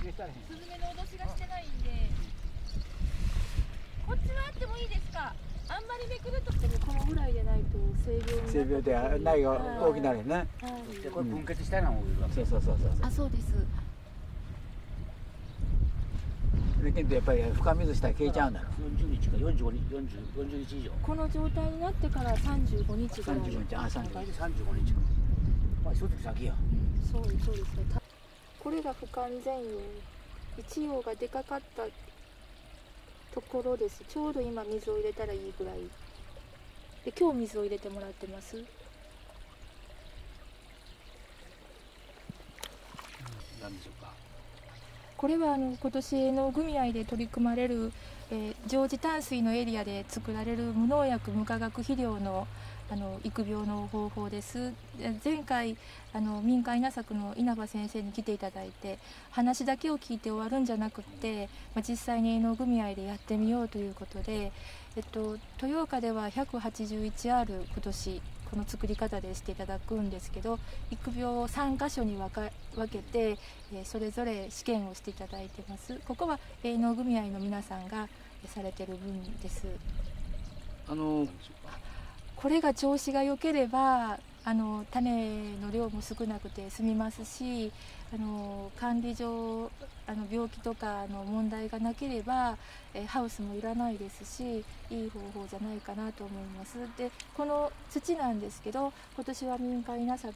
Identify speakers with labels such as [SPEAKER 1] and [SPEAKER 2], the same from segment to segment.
[SPEAKER 1] スズメの脅しがしてないんでこっちはあってもいいですか？あんまりめくるとでもこのぐらいでないと性病に
[SPEAKER 2] 性病で。苗が大きなるよね。
[SPEAKER 1] はい。
[SPEAKER 3] でこれ分割したような方がいるわけ
[SPEAKER 2] そうそうそうそう
[SPEAKER 1] あそう。です
[SPEAKER 2] だけどやっぱり深水したら消えちゃうんだろ
[SPEAKER 3] 40日か45日40 40日以上。
[SPEAKER 1] この状態になってから35日ぐらい。
[SPEAKER 2] 35日あ35
[SPEAKER 3] 大体35日か。まあ一月先や。
[SPEAKER 1] そうそうですこれが不完全葉一葉が出かかったところです。ちょうど今水を入れたらいいぐらい。で今日水を入れてもらってます。
[SPEAKER 3] なんでしょうか？
[SPEAKER 1] これはあの今年営農組合で取り組まれる、えー常時淡水のエリアで作られる無農薬無化学肥料のあの育苗の方法です。前回あの民間稲作の稲葉先生に来ていただいて話だけを聞いて終わるんじゃなくって、まあ、実際に営農組合でやってみようということで、えっと、豊岡では 181R 今年この作り方でしていただくんですけど育苗を3箇所に分か分けてえそれぞれ試験をしていただいてます。ここは営農組合の皆さんがされてる分です。
[SPEAKER 2] あの
[SPEAKER 1] これが調子が良ければあの種の量も少なくて済みますしあの管理上あの病気とかの問題がなければえハウスもいらないですしいい方法じゃないかなと思います。でこの土なんですけど今年は民間稲作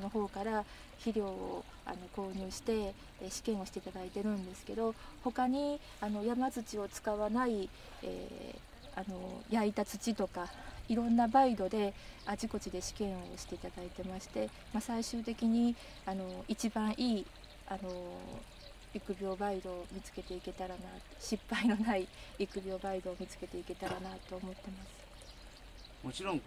[SPEAKER 1] の方から肥料をあの購入してえ試験をしていただいてるんですけど他にあの山土を使わない、えーあの焼いた土とかいろんなバイドであちこちで試験をしていただいてまして、まあ、最終的にあの一番いいあの育苗バイドを見つけていけたらな失敗のない育苗バイドを見つけていけたらなと思ってます。
[SPEAKER 4] もちろん